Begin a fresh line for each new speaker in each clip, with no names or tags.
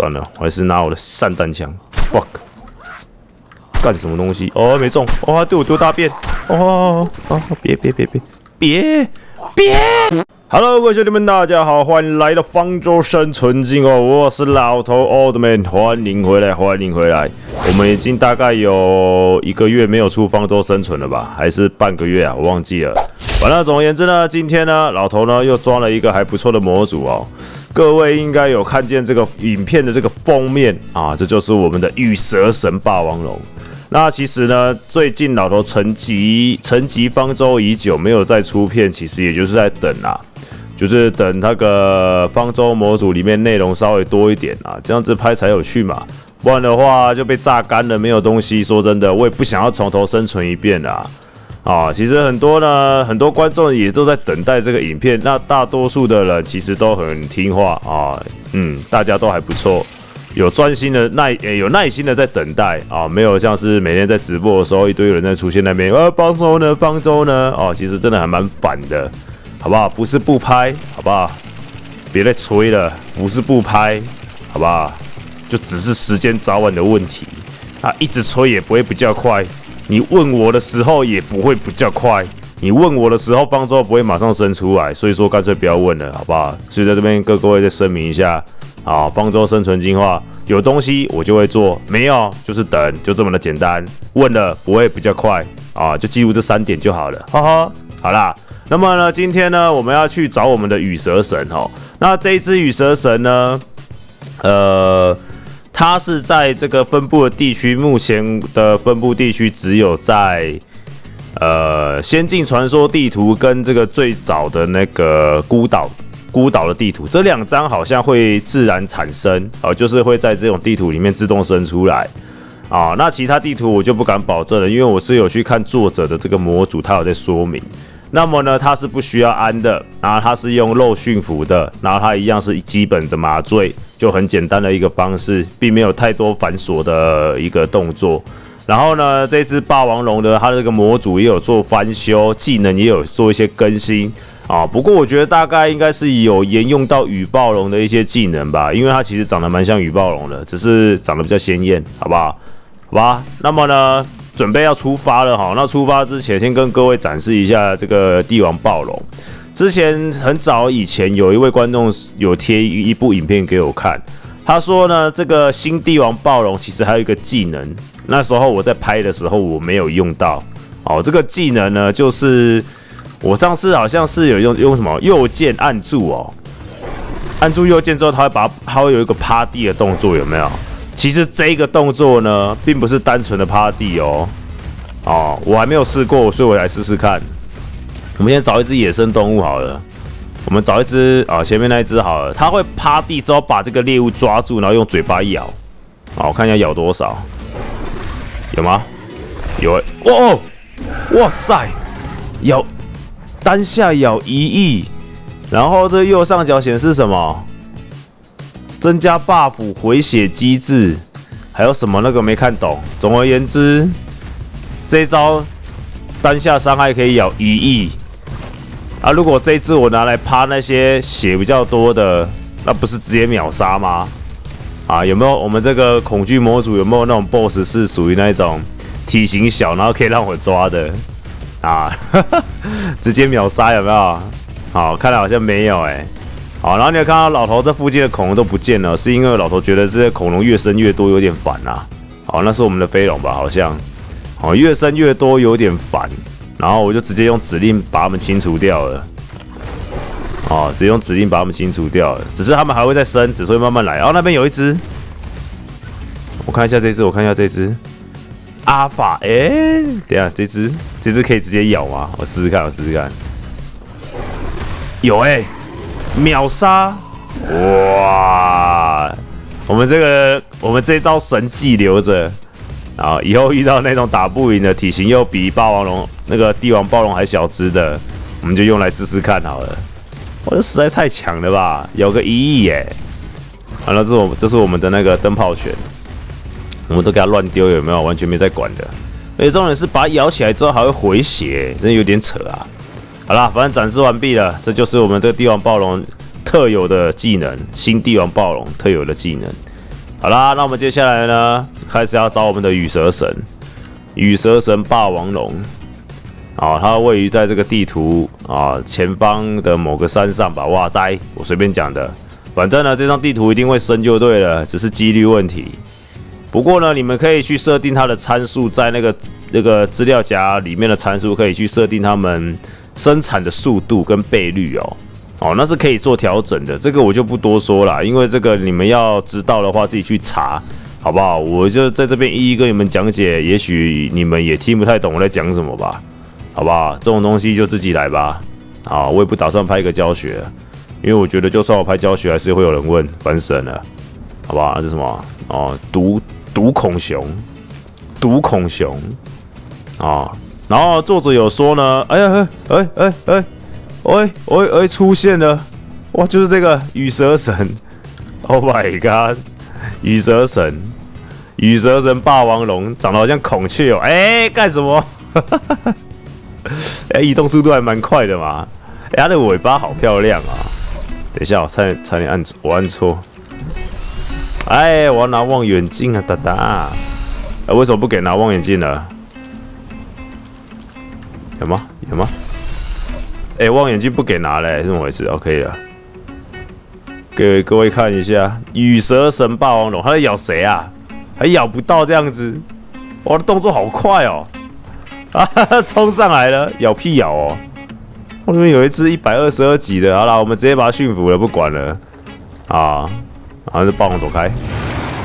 算了，我还是拿我的散弹枪。fuck，干什么东西？哦，没中。哦，对我丢大便。哦哦，别别别别别别！Hello，各位兄弟们，大家好，欢迎来到方舟生存记哦，我是老头 Old Man，欢迎回来，欢迎回来。我们已经大概有一个月没有出方舟生存了吧？还是半个月啊？我忘记了。完了，总而言之呢，今天呢，老头呢又装了一个还不错的模组哦。各位应该有看见这个影片的这个封面啊，这就是我们的羽蛇神霸王龙。那其实呢，最近老头沉寂沉寂方舟已久，没有再出片，其实也就是在等啊，就是等那个方舟模组里面内容稍微多一点啊，这样子拍才有趣嘛。不然的话就被榨干了，没有东西。说真的，我也不想要从头生存一遍啊。啊，其实很多呢，很多观众也都在等待这个影片。那大多数的人其实都很听话啊，嗯，大家都还不错，有专心的耐，有耐心的在等待啊，没有像是每天在直播的时候一堆人在出现那边，呃，方舟呢，方舟呢，哦，其实真的还蛮烦的，好不好？不是不拍，好不好？别再吹了，不是不拍，好不好？就只是时间早晚的问题，啊，一直吹也不会比较快。你问我的时候也不会比较快，你问我的时候方舟不会马上生出来，所以说干脆不要问了，好不好？所以在这边跟各位再声明一下，啊，方舟生存进化有东西我就会做，没有就是等，就这么的简单。问了不会比较快啊，就记住这三点就好了，哈哈。好啦，那么呢，今天呢，我们要去找我们的羽蛇神哦。那这一只羽蛇神呢，呃。它是在这个分布的地区，目前的分布地区只有在呃《仙境传说》地图跟这个最早的那个孤岛孤岛的地图，这两张好像会自然产生啊，就是会在这种地图里面自动生出来啊。那其他地图我就不敢保证了，因为我是有去看作者的这个模组，他有在说明。那么呢，它是不需要安的，然后它是用肉驯服的，然后它一样是基本的麻醉，就很简单的一个方式，并没有太多繁琐的一个动作。然后呢，这只霸王龙的它的这个模组也有做翻修，技能也有做一些更新啊。不过我觉得大概应该是有沿用到羽暴龙的一些技能吧，因为它其实长得蛮像羽暴龙的，只是长得比较鲜艳，好不好？好吧，那么呢？准备要出发了哈，那出发之前先跟各位展示一下这个帝王暴龙。之前很早以前有一位观众有贴一部影片给我看，他说呢，这个新帝王暴龙其实还有一个技能，那时候我在拍的时候我没有用到哦。这个技能呢，就是我上次好像是有用用什么右键按住哦，按住右键之后，它会把它会有一个趴地的动作，有没有？其实这个动作呢，并不是单纯的趴地哦，哦，我还没有试过，所以我来试试看。我们先找一只野生动物好了，我们找一只啊，前面那一只好了，它会趴地之后把这个猎物抓住，然后用嘴巴咬。好，我看一下咬多少，有吗？有，哇哦，哇塞，咬单下咬一亿，然后这右上角显示什么？增加 buff 回血机制，还有什么那个没看懂。总而言之，这招单下伤害可以咬一亿啊！如果这只我拿来趴那些血比较多的，那不是直接秒杀吗？啊，有没有我们这个恐惧模组有没有那种 boss 是属于那种体型小，然后可以让我抓的啊？直接秒杀有没有？好，看来好像没有哎。好，然后你有看到老头这附近的恐龙都不见了，是因为老头觉得这些恐龙越生越多，有点烦啊。好，那是我们的飞龙吧？好像，哦，越生越多有点烦，然后我就直接用指令把它们清除掉了。哦，直接用指令把它们清除掉了，只是它们还会再生，只是会慢慢来。然后那边有一只，我看一下这只，我看一下这只阿法。哎，等下这只，这只可以直接咬吗？我试试看，我试试看。有哎。秒杀！哇，我们这个我们这招神技留着，啊，以后遇到那种打不赢的体型又比霸王龙那个帝王暴龙还小只的，我们就用来试试看好了。我这实在太强了吧，有个一亿耶！完了，这是我这是我们的那个灯泡拳，我们都给它乱丢，有没有？完全没在管的。而且重点是把它咬起来之后还会回血，真的有点扯啊。好啦，反正展示完毕了，这就是我们这个帝王暴龙特有的技能，新帝王暴龙特有的技能。好啦，那我们接下来呢，开始要找我们的羽蛇神，羽蛇神霸王龙。啊，它位于在这个地图啊前方的某个山上吧？哇塞，我随便讲的。反正呢，这张地图一定会生就对了，只是几率问题。不过呢，你们可以去设定它的参数，在那个那个资料夹里面的参数，可以去设定它们生产的速度跟倍率哦。哦，那是可以做调整的。这个我就不多说了，因为这个你们要知道的话，自己去查，好不好？我就在这边一一跟你们讲解，也许你们也听不太懂我在讲什么吧。好不好？这种东西就自己来吧。啊，我也不打算拍一个教学，因为我觉得就算我拍教学，还是会有人问，烦死了。好不好？这是什么？哦，毒毒孔熊，毒孔熊。啊，然后作者有说呢，哎呀，哎哎哎哎，喂喂喂，出现了，哇，就是这个羽蛇神。Oh my god，羽蛇神，羽蛇神霸王龙，长得好像孔雀哦。哎，干什么？哈哈哈哈。哎，移动速度还蛮快的嘛！哎，它的尾巴好漂亮啊！等一下，我差差点按错我按错。哎，我要拿望远镜啊，哒哒！哎，为什么不给拿望远镜呢？有吗？有吗？哎，望远镜不给拿嘞，怎么回事？OK 了。给各位看一下，羽蛇神霸王龙，它在咬谁啊？还咬不到这样子，我的动作好快哦！啊！冲上来了，咬屁咬哦！我这边有一只一百二十二级的，好了，我们直接把它驯服了，不管了啊！然后就霸王走开，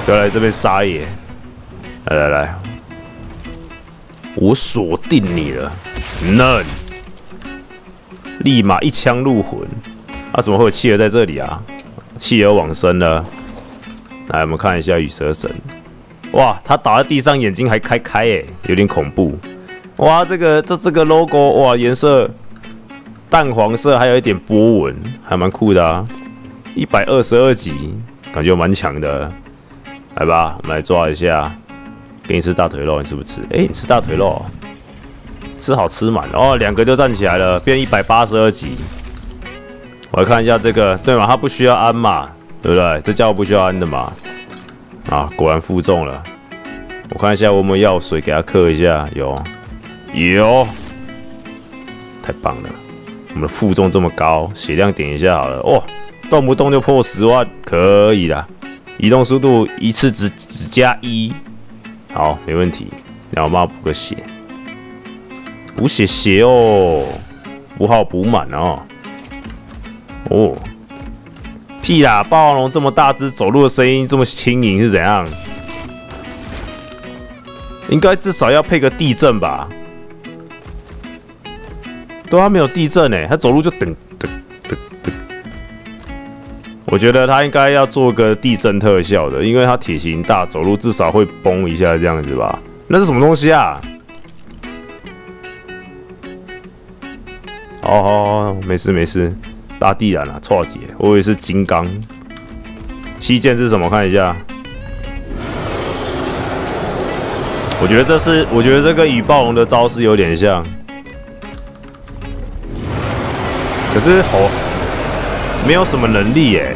不要来这边撒野！来来来，我锁定你了，None！立马一枪入魂！啊，怎么会有企鹅在这里啊？企鹅往生了！来，我们看一下羽蛇神，哇，他倒在地上，眼睛还开开，哎，有点恐怖。哇，这个这这个 logo 哇，颜色淡黄色，还有一点波纹，还蛮酷的啊！一百二十二级，感觉蛮强的。来吧，我们来抓一下，给你吃大腿肉，你吃不吃？哎，你吃大腿肉，吃好吃满哦，两个就站起来了，变一百八十二级。我来看一下这个，对吗？他不需要安嘛，对不对？这家伙不需要安的嘛？啊，果然负重了。我看一下，我们药水给他刻一下，有。有，太棒了！我们的负重这么高，血量点一下好了。哇，动不动就破十万，可以啦。移动速度一次只只加一，好，没问题。然后帮我补个血，补血鞋哦，补好补满哦。哦，屁啦！霸王龙这么大只，走路的声音这么轻盈是怎样？应该至少要配个地震吧？都还没有地震呢，他走路就噔噔噔噔。我觉得他应该要做个地震特效的，因为他体型大，走路至少会崩一下这样子吧。那是什么东西啊？哦哦，没事没事，大地然啊，错姐，我以为是金刚。西剑是什么？看一下。我觉得这是，我觉得这个与暴龙的招式有点像。可是好，没有什么能力耶。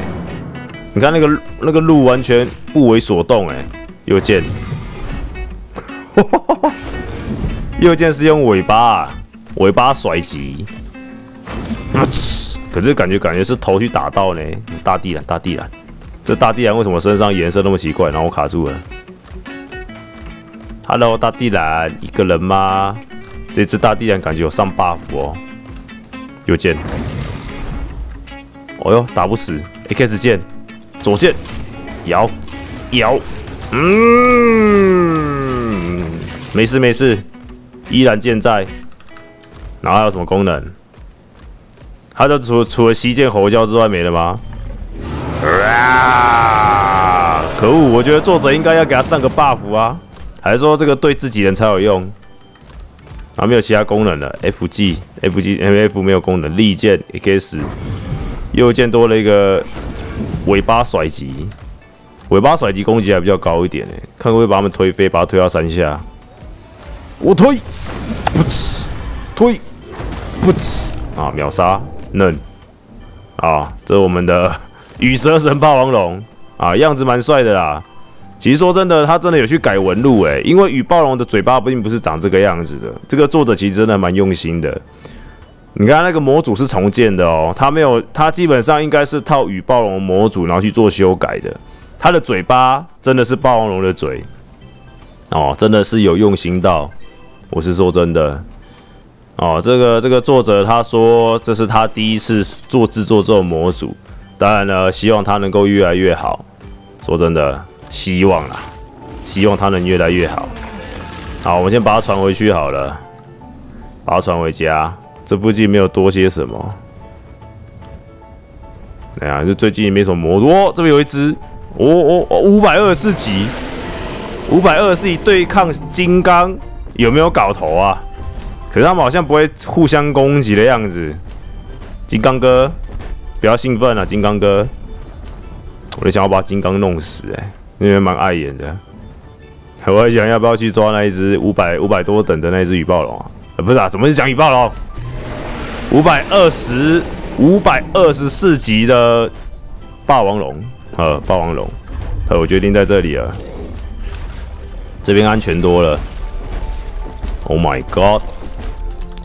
你看那个那个鹿完全不为所动哎。右键，右键是用尾巴，尾巴甩击。可是感觉感觉是头去打到呢。大地蓝，大地蓝，这大地蓝为什么身上颜色那么奇怪？然后我卡住了。Hello，大地蓝，一个人吗？这只大地蓝感觉有上 buff 哦。右键，哦哟，打不死！X 键，左键，摇，摇，嗯，没事没事，依然健在。然后还有什么功能？它就除除了西剑吼叫之外没了吗？啊！可恶！我觉得作者应该要给他上个 buff 啊，还是说这个对自己人才有用？啊，没有其他功能了。F G F G M F 没有功能。利剑 X，右键多了一个尾巴甩击，尾巴甩击攻击还比较高一点呢。看会不会把他们推飞，把他推到山下。我推，不吃，推，不吃啊！秒杀嫩啊！这是我们的 羽蛇神霸王龙啊，样子蛮帅的啦。其实说真的，他真的有去改纹路诶，因为羽暴龙的嘴巴并不是长这个样子的。这个作者其实真的蛮用心的。你看那个模组是重建的哦，他没有，他基本上应该是套羽暴龙模组，然后去做修改的。他的嘴巴真的是霸王龙的嘴哦，真的是有用心到。我是说真的哦，这个这个作者他说这是他第一次做制作这种模组，当然呢，希望他能够越来越好。说真的。希望啦，希望他能越来越好。好，我们先把它传回去好了，把它传回家。这附近没有多些什么。哎呀，这最近没什么魔哦，这边有一只，哦哦哦，五百二十四级，五百二十四级对抗金刚，有没有搞头啊？可是他们好像不会互相攻击的样子。金刚哥，不要兴奋啊，金刚哥，我就想要把金刚弄死哎。因为蛮碍眼的，我还想要不要去抓那一只五百五百多等的那一只羽暴龙啊？不是啊，怎么是讲羽暴龙？五百二十五百二十四级的霸王龙，呃，霸王龙，呃，我决定在这里了，这边安全多了。Oh my god！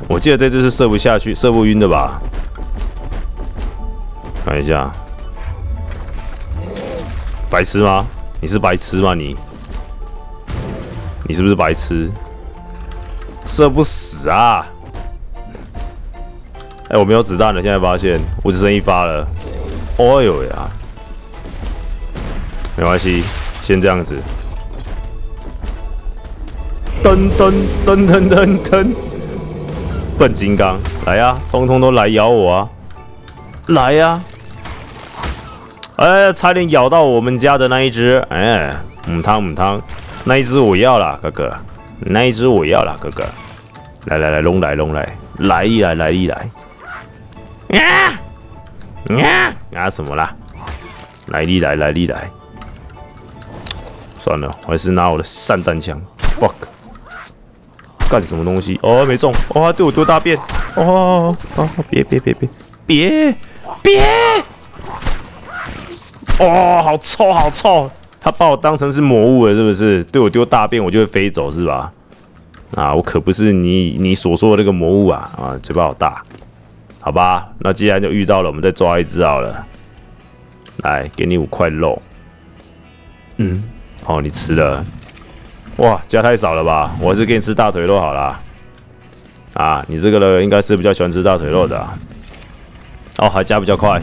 我记得这只是射不下去、射不晕的吧？看一下，白痴吗？你是白痴吗？你，你是不是白痴？射不死啊！哎，我没有子弹了，现在发现我只剩一发了。哦呦呀，没关系，先这样子。噔噔噔噔噔噔，笨金刚，来呀，通通都来咬我啊！来呀！哎，差点咬到我们家的那一只！哎，母汤母汤，那一只我要了，哥哥，那一只我要了，哥哥，来来来，龙来龙来，来一来来一来，啊！啊！啊什么啦？来一来来一来，算了，我还是拿我的散弹枪，fuck，干什么东西？哦，没中，哦，对我丢大便，哦哦，别别别别别别！哦，好臭，好臭！他把我当成是魔物了，是不是？对我丢大便，我就会飞走，是吧？啊，我可不是你你所说的那个魔物啊！啊，嘴巴好大，好吧？那既然就遇到了，我们再抓一只好了。来，给你五块肉。嗯，好，你吃了。哇，加太少了吧？我是给你吃大腿肉好了。啊，你这个人应该是比较喜欢吃大腿肉的。哦，还加比较快。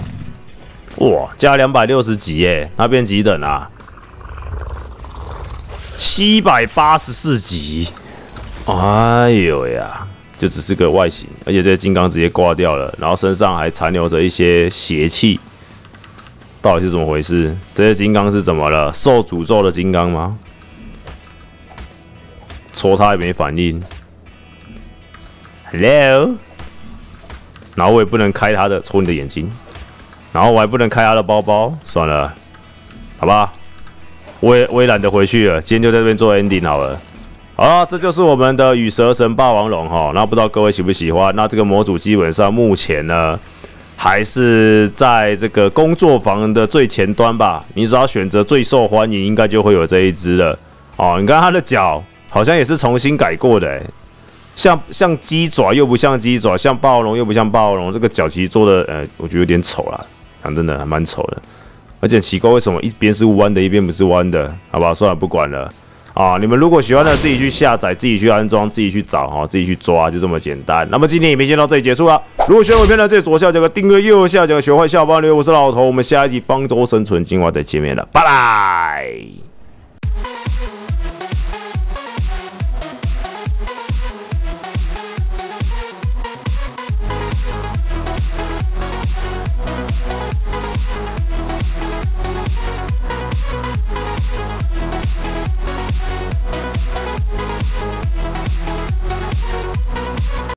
哇，加两百六十级耶！那边几等啊？七百八十四级。哎呦呀，就只是个外形，而且这些金刚直接挂掉了，然后身上还残留着一些邪气。到底是怎么回事？这些金刚是怎么了？受诅咒的金刚吗？戳他也没反应。Hello，然后我也不能开他的，戳你的眼睛。然后我还不能开他的包包，算了，好吧，我也我也懒得回去了，今天就在这边做 ending 好了。好，这就是我们的羽蛇神霸王龙哈。那不知道各位喜不喜欢？那这个模组基本上目前呢，还是在这个工作房的最前端吧。你只要选择最受欢迎，应该就会有这一只了。哦，你看它的脚好像也是重新改过的，像像鸡爪又不像鸡爪，像霸王龙又不像霸王龙。这个脚其实做的，呃，我觉得有点丑了。讲真的还蛮丑的，而且奇怪为什么一边是弯的，一边不是弯的？好吧，算了，不管了啊！你们如果喜欢的，自己去下载，自己去安装，自己去找哈，自己去抓，就这么简单。那么今天影片先到这里结束了。如果喜欢我片呢，这左下角的订阅，右下角学坏下班留言，我是老头，我们下一集方舟生存进化再见面了，拜拜。